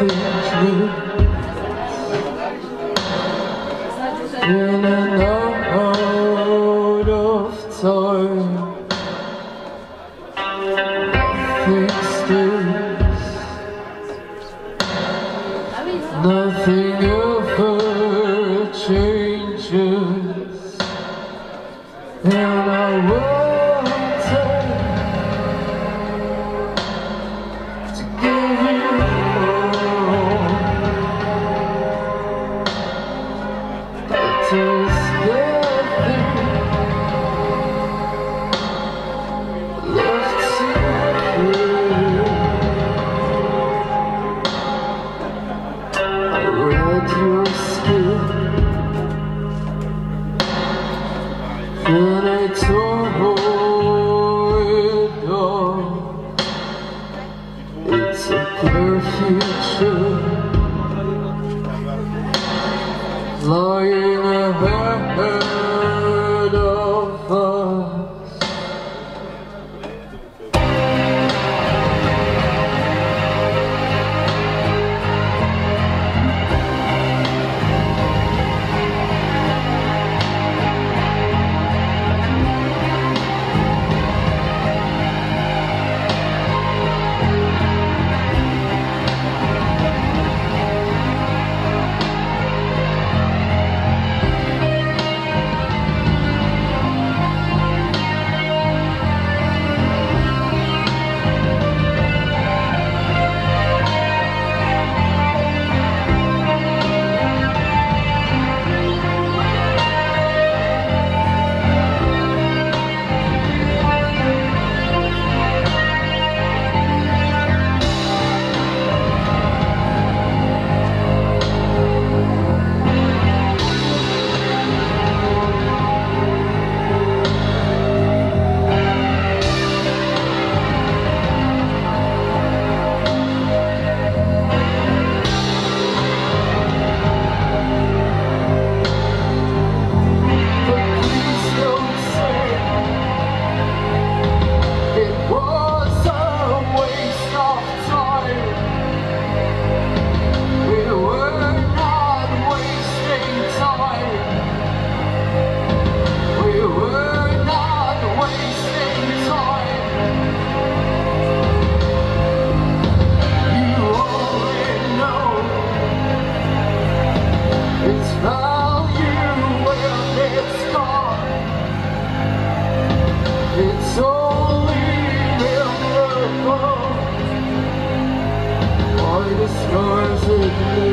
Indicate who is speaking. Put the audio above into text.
Speaker 1: In and out of time Nothing stays Nothing ever changes. And I won't Then I tore it off It's a clear future Lying scars leaves.